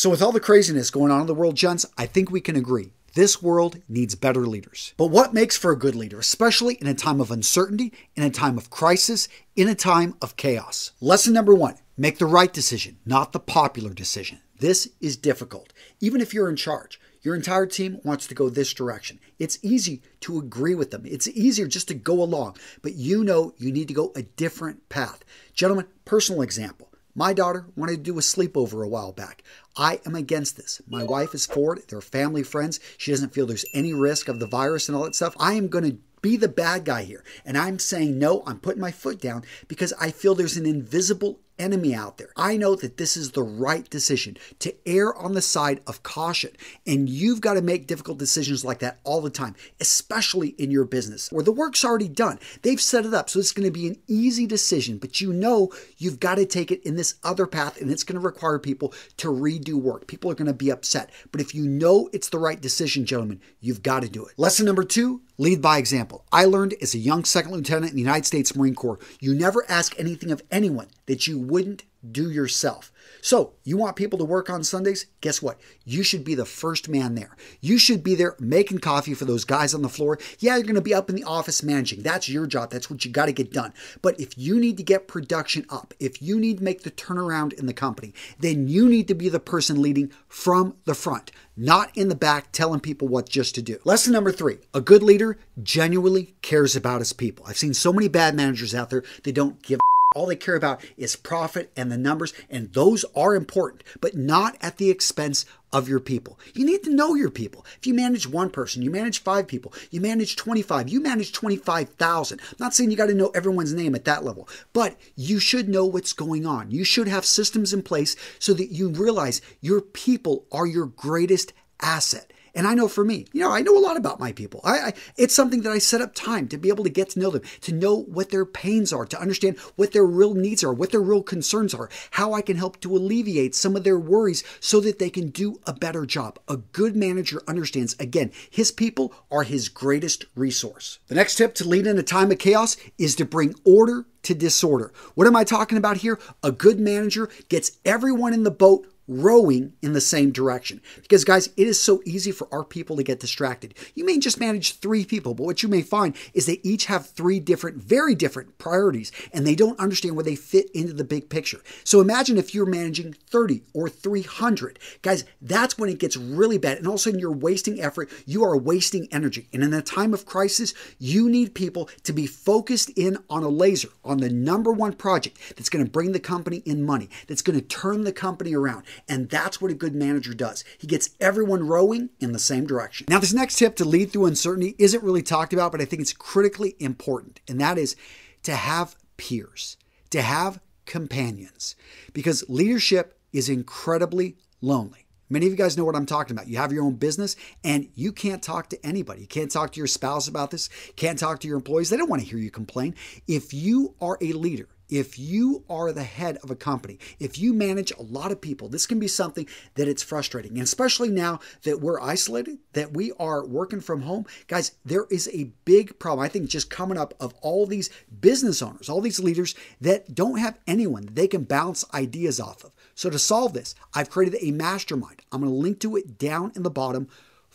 So, with all the craziness going on in the world, gents, I think we can agree this world needs better leaders. But what makes for a good leader, especially in a time of uncertainty, in a time of crisis, in a time of chaos? Lesson number one make the right decision, not the popular decision. This is difficult. Even if you're in charge, your entire team wants to go this direction. It's easy to agree with them. It's easier just to go along, but you know you need to go a different path. Gentlemen, personal example. My daughter wanted to do a sleepover a while back. I am against this. My wife is for it. They're family friends. She doesn't feel there's any risk of the virus and all that stuff. I am going to be the bad guy here. And I'm saying no, I'm putting my foot down because I feel there's an invisible enemy out there. I know that this is the right decision to err on the side of caution. And you've got to make difficult decisions like that all the time, especially in your business where the work's already done. They've set it up. So it's going to be an easy decision, but you know you've got to take it in this other path and it's going to require people to redo work. People are going to be upset. But if you know it's the right decision, gentlemen, you've got to do it. Lesson number two lead by example. I learned as a young second lieutenant in the United States Marine Corps, you never ask anything of anyone that you wouldn't do yourself. So, you want people to work on Sundays? Guess what? You should be the first man there. You should be there making coffee for those guys on the floor. Yeah, you're going to be up in the office managing. That's your job. That's what you got to get done. But if you need to get production up, if you need to make the turnaround in the company, then you need to be the person leading from the front, not in the back telling people what just to do. Lesson number three a good leader genuinely cares about his people. I've seen so many bad managers out there, they don't give all they care about is profit and the numbers, and those are important, but not at the expense of your people. You need to know your people. If you manage one person, you manage five people, you manage 25, you manage 25,000. I'm not saying you got to know everyone's name at that level, but you should know what's going on. You should have systems in place so that you realize your people are your greatest asset. And I know for me, you know, I know a lot about my people. I, I, it's something that I set up time to be able to get to know them, to know what their pains are, to understand what their real needs are, what their real concerns are, how I can help to alleviate some of their worries so that they can do a better job. A good manager understands, again, his people are his greatest resource. The next tip to lead in a time of chaos is to bring order to disorder. What am I talking about here? A good manager gets everyone in the boat rowing in the same direction. Because, guys, it is so easy for our people to get distracted. You may just manage three people, but what you may find is they each have three different, very different priorities, and they don't understand where they fit into the big picture. So imagine if you're managing 30 or 300. Guys, that's when it gets really bad. And all of a sudden, you're wasting effort, you are wasting energy. And in a time of crisis, you need people to be focused in on a laser, on the number one project that's going to bring the company in money, that's going to turn the company around. And that's what a good manager does. He gets everyone rowing in the same direction. Now, this next tip to lead through uncertainty isn't really talked about, but I think it's critically important. And that is to have peers, to have companions, because leadership is incredibly lonely. Many of you guys know what I'm talking about. You have your own business and you can't talk to anybody. You can't talk to your spouse about this, can't talk to your employees. They don't want to hear you complain. If you are a leader, if you are the head of a company, if you manage a lot of people, this can be something that it's frustrating. And especially now that we're isolated, that we are working from home, guys, there is a big problem. I think just coming up of all these business owners, all these leaders that don't have anyone that they can bounce ideas off of. So to solve this, I've created a mastermind. I'm going to link to it down in the bottom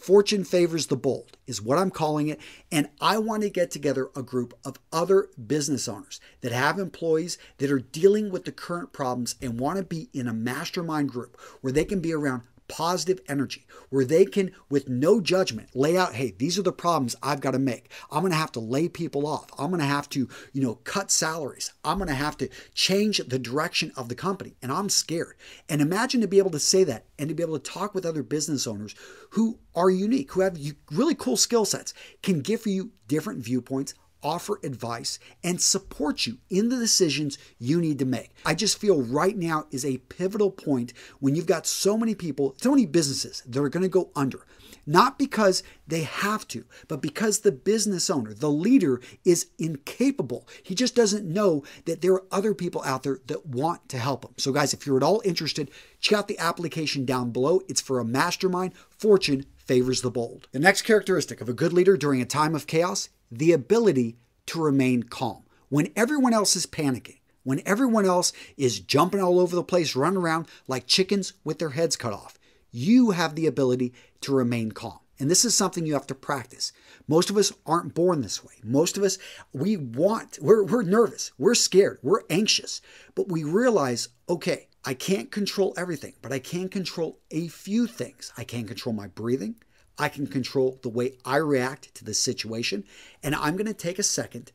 Fortune favors the bold is what I'm calling it. And I want to get together a group of other business owners that have employees that are dealing with the current problems and want to be in a mastermind group where they can be around positive energy where they can, with no judgment, lay out, hey, these are the problems I've got to make. I'm going to have to lay people off. I'm going to have to, you know, cut salaries. I'm going to have to change the direction of the company. And I'm scared. And imagine to be able to say that and to be able to talk with other business owners who are unique, who have really cool skill sets, can give you different viewpoints, offer advice, and support you in the decisions you need to make. I just feel right now is a pivotal point when you've got so many people, so many businesses that are going to go under. Not because they have to, but because the business owner, the leader, is incapable. He just doesn't know that there are other people out there that want to help him. So, guys, if you're at all interested, check out the application down below. It's for a mastermind. Fortune favors the bold. The next characteristic of a good leader during a time of chaos the ability to remain calm. When everyone else is panicking, when everyone else is jumping all over the place, running around like chickens with their heads cut off. You have the ability to remain calm. And this is something you have to practice. Most of us aren't born this way. Most of us, we want, we're, we're nervous, we're scared, we're anxious, but we realize, okay, I can't control everything, but I can control a few things. I can control my breathing. I can control the way I react to the situation. And I'm going to take a second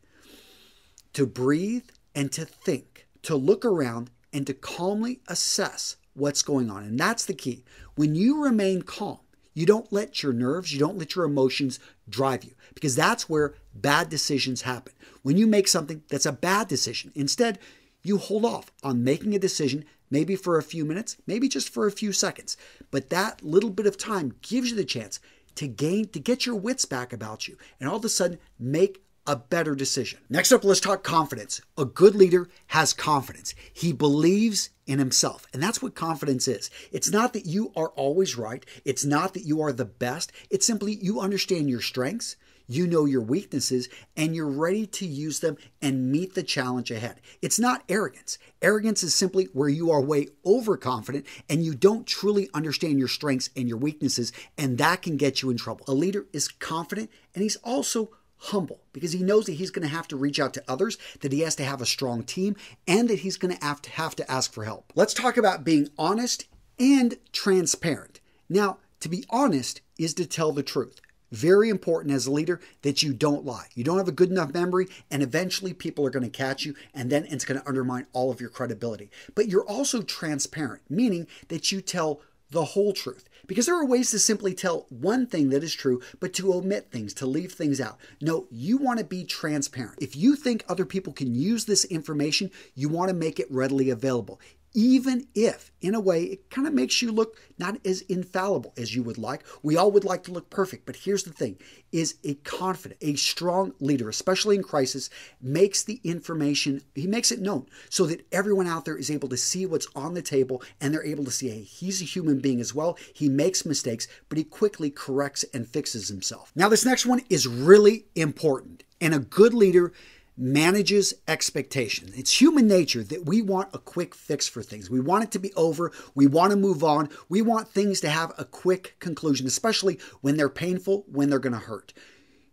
to breathe and to think, to look around and to calmly assess what's going on. And that's the key. When you remain calm, you don't let your nerves, you don't let your emotions drive you because that's where bad decisions happen. When you make something that's a bad decision, instead, you hold off on making a decision, maybe for a few minutes, maybe just for a few seconds. But that little bit of time gives you the chance to gain, to get your wits back about you, and all of a sudden make a better decision. Next up, let's talk confidence. A good leader has confidence. He believes in himself. And that's what confidence is. It's not that you are always right. It's not that you are the best. It's simply you understand your strengths, you know your weaknesses, and you're ready to use them and meet the challenge ahead. It's not arrogance. Arrogance is simply where you are way overconfident and you don't truly understand your strengths and your weaknesses, and that can get you in trouble. A leader is confident and he's also humble because he knows that he's going to have to reach out to others, that he has to have a strong team, and that he's going to have to have to ask for help. Let's talk about being honest and transparent. Now, to be honest is to tell the truth. Very important as a leader that you don't lie. You don't have a good enough memory, and eventually people are going to catch you, and then it's going to undermine all of your credibility. But you're also transparent, meaning that you tell the whole truth. Because there are ways to simply tell one thing that is true, but to omit things, to leave things out. No, you want to be transparent. If you think other people can use this information, you want to make it readily available even if, in a way, it kind of makes you look not as infallible as you would like. We all would like to look perfect, but here's the thing is a confident, a strong leader, especially in crisis, makes the information, he makes it known so that everyone out there is able to see what's on the table and they're able to see, hey, he's a human being as well. He makes mistakes, but he quickly corrects and fixes himself. Now, this next one is really important, and a good leader manages expectation. It's human nature that we want a quick fix for things. We want it to be over. We want to move on. We want things to have a quick conclusion, especially when they're painful, when they're going to hurt.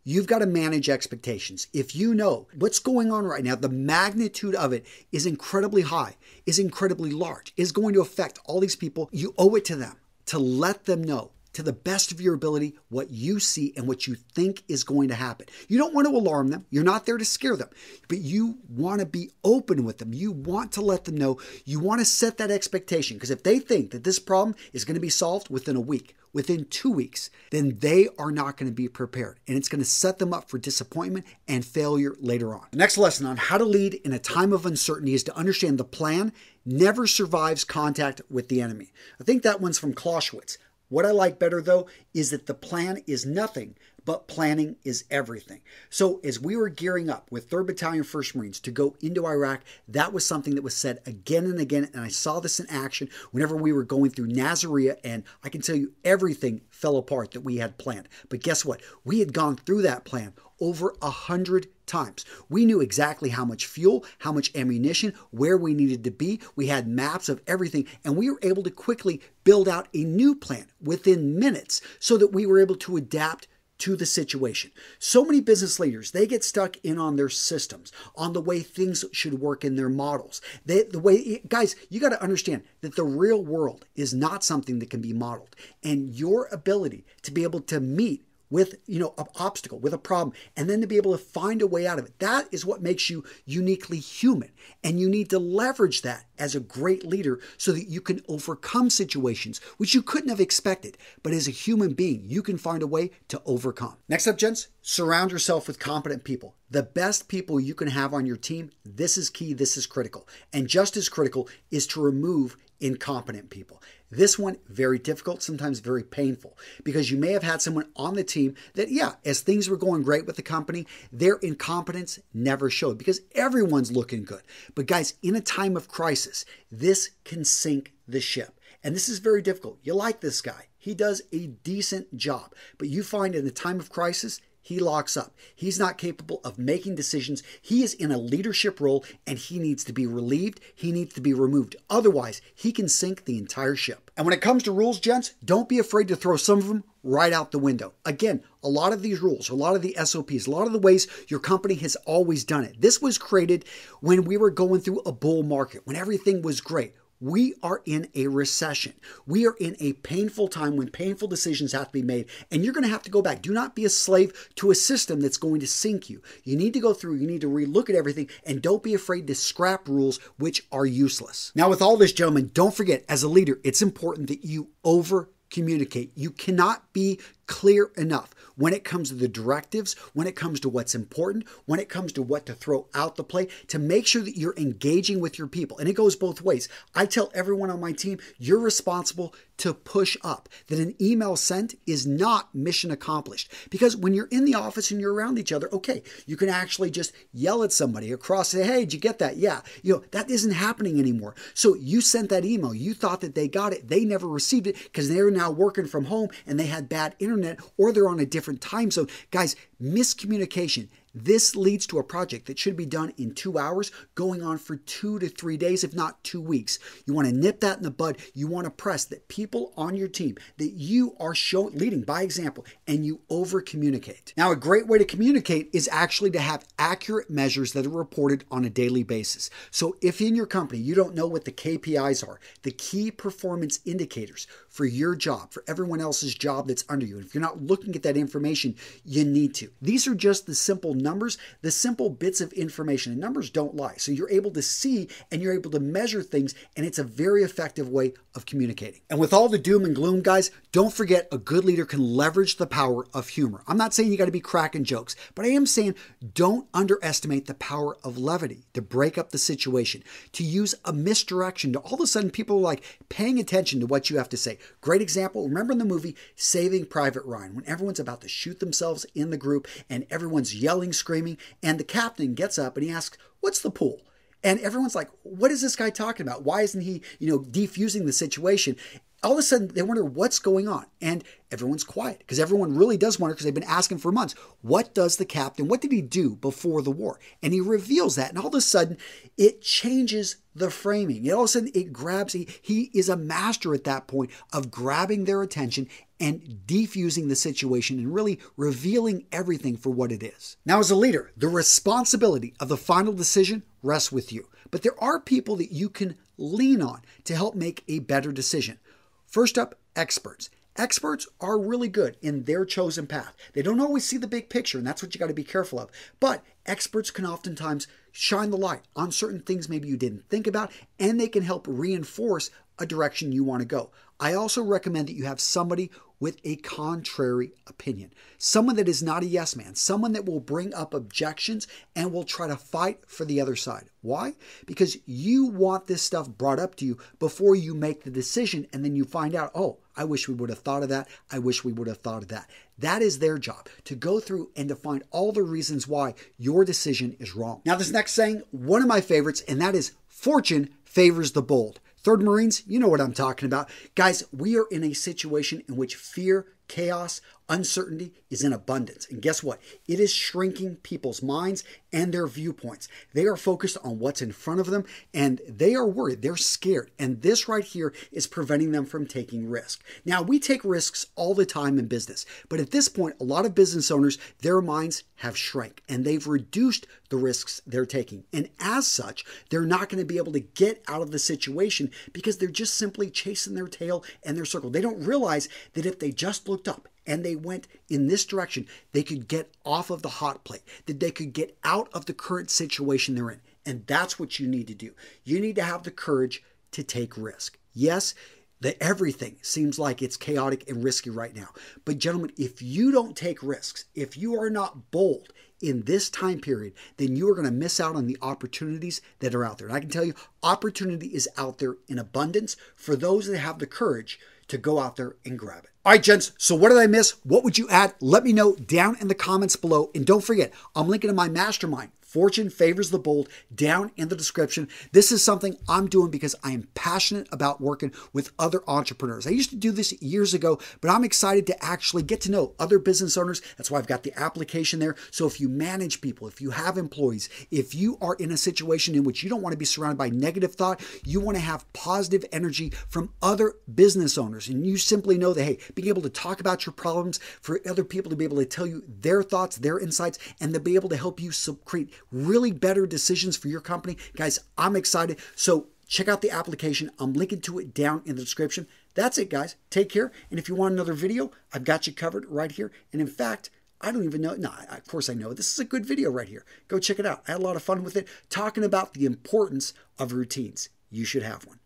You've got to manage expectations. If you know what's going on right now, the magnitude of it is incredibly high, is incredibly large, is going to affect all these people, you owe it to them to let them know to the best of your ability what you see and what you think is going to happen. You don't want to alarm them. You're not there to scare them, but you want to be open with them. You want to let them know. You want to set that expectation because if they think that this problem is going to be solved within a week, within two weeks, then they are not going to be prepared. And it's going to set them up for disappointment and failure later on. The next lesson on how to lead in a time of uncertainty is to understand the plan never survives contact with the enemy. I think that one's from Clausewitz. What I like better though is that the plan is nothing, but planning is everything. So as we were gearing up with 3rd Battalion 1st Marines to go into Iraq, that was something that was said again and again. And I saw this in action whenever we were going through Nasiriyah. And I can tell you everything fell apart that we had planned. But guess what? We had gone through that plan over a hundred times. We knew exactly how much fuel, how much ammunition, where we needed to be. We had maps of everything, and we were able to quickly build out a new plan within minutes so that we were able to adapt to the situation. So many business leaders, they get stuck in on their systems, on the way things should work in their models. They, the way guys, you got to understand that the real world is not something that can be modeled. And your ability to be able to meet with you know an obstacle with a problem and then to be able to find a way out of it. That is what makes you uniquely human and you need to leverage that as a great leader so that you can overcome situations which you couldn't have expected. But as a human being you can find a way to overcome. Next up gents surround yourself with competent people. The best people you can have on your team this is key this is critical. And just as critical is to remove incompetent people this one, very difficult, sometimes very painful, because you may have had someone on the team that, yeah, as things were going great with the company, their incompetence never showed because everyone's looking good. But guys, in a time of crisis, this can sink the ship. And this is very difficult. You like this guy, he does a decent job, but you find in a time of crisis, he locks up. He's not capable of making decisions. He is in a leadership role and he needs to be relieved. He needs to be removed. Otherwise, he can sink the entire ship. And when it comes to rules, gents, don't be afraid to throw some of them right out the window. Again, a lot of these rules, a lot of the SOPs, a lot of the ways your company has always done it. This was created when we were going through a bull market, when everything was great. We are in a recession. We are in a painful time when painful decisions have to be made, and you're going to have to go back. Do not be a slave to a system that's going to sink you. You need to go through, you need to relook at everything, and don't be afraid to scrap rules which are useless. Now, with all this, gentlemen, don't forget, as a leader, it's important that you over communicate. You cannot be clear enough when it comes to the directives, when it comes to what's important, when it comes to what to throw out the play, to make sure that you're engaging with your people. And it goes both ways. I tell everyone on my team, you're responsible to push up, that an email sent is not mission accomplished. Because when you're in the office and you're around each other, okay, you can actually just yell at somebody across, say, hey, did you get that? Yeah. You know, that isn't happening anymore. So you sent that email, you thought that they got it, they never received it because they're now working from home and they had bad internet or they're on a different time zone. Guys, miscommunication. This leads to a project that should be done in two hours, going on for two to three days, if not two weeks. You want to nip that in the bud. You want to press that people on your team, that you are showing, leading by example, and you over communicate. Now, a great way to communicate is actually to have accurate measures that are reported on a daily basis. So, if in your company you don't know what the KPIs are, the key performance indicators for your job, for everyone else's job that's under you, and if you're not looking at that information, you need to. These are just the simple numbers, the simple bits of information. And numbers don't lie. So you're able to see and you're able to measure things, and it's a very effective way of communicating. And with all the doom and gloom, guys, don't forget a good leader can leverage the power of humor. I'm not saying you got to be cracking jokes, but I am saying don't underestimate the power of levity to break up the situation, to use a misdirection, to all of a sudden people are like paying attention to what you have to say. Great example. Remember in the movie Saving Private Ryan, when everyone's about to shoot themselves in the group and everyone's yelling, screaming, and the captain gets up and he asks, What's the pool? And everyone's like, what is this guy talking about? Why isn't he, you know, defusing the situation? All of a sudden, they wonder what's going on. And everyone's quiet because everyone really does wonder because they've been asking for months, what does the captain, what did he do before the war? And he reveals that. And all of a sudden, it changes the framing. and all of a sudden, it grabs, he, he is a master at that point of grabbing their attention and defusing the situation and really revealing everything for what it is. Now, as a leader, the responsibility of the final decision rests with you. But there are people that you can lean on to help make a better decision. First up, experts. Experts are really good in their chosen path. They don't always see the big picture, and that's what you got to be careful of. But experts can oftentimes shine the light on certain things maybe you didn't think about, and they can help reinforce a direction you want to go. I also recommend that you have somebody with a contrary opinion, someone that is not a yes man, someone that will bring up objections and will try to fight for the other side. Why? Because you want this stuff brought up to you before you make the decision, and then you find out, oh, I wish we would have thought of that. I wish we would have thought of that. That is their job to go through and to find all the reasons why your decision is wrong. Now, this next saying, one of my favorites, and that is fortune favors the bold. Third Marines, you know what I'm talking about. Guys, we are in a situation in which fear, chaos, uncertainty is in abundance. And guess what? It is shrinking people's minds and their viewpoints. They are focused on what's in front of them and they are worried. They're scared. And this right here is preventing them from taking risk. Now, we take risks all the time in business, but at this point, a lot of business owners, their minds have shrank and they've reduced the risks they're taking. And as such, they're not going to be able to get out of the situation because they're just simply chasing their tail and their circle. They don't realize that if they just looked up and they went in this direction, they could get off of the hot plate, that they could get out of the current situation they're in. And that's what you need to do. You need to have the courage to take risk. Yes, that everything seems like it's chaotic and risky right now. But, gentlemen, if you don't take risks, if you are not bold in this time period, then you are going to miss out on the opportunities that are out there. And I can tell you, opportunity is out there in abundance for those that have the courage to go out there and grab it. All right, gents. So, what did I miss? What would you add? Let me know down in the comments below. And don't forget, I'm linking to my mastermind. Fortune favors the bold down in the description. This is something I'm doing because I am passionate about working with other entrepreneurs. I used to do this years ago, but I'm excited to actually get to know other business owners. That's why I've got the application there. So if you manage people, if you have employees, if you are in a situation in which you don't want to be surrounded by negative thought, you want to have positive energy from other business owners, and you simply know that, hey, being able to talk about your problems for other people to be able to tell you their thoughts, their insights, and to be able to help you create really better decisions for your company. Guys, I'm excited. So check out the application. I'm linking to it down in the description. That's it, guys. Take care. And if you want another video, I've got you covered right here. And in fact, I don't even know. No, of course I know. This is a good video right here. Go check it out. I had a lot of fun with it, talking about the importance of routines. You should have one.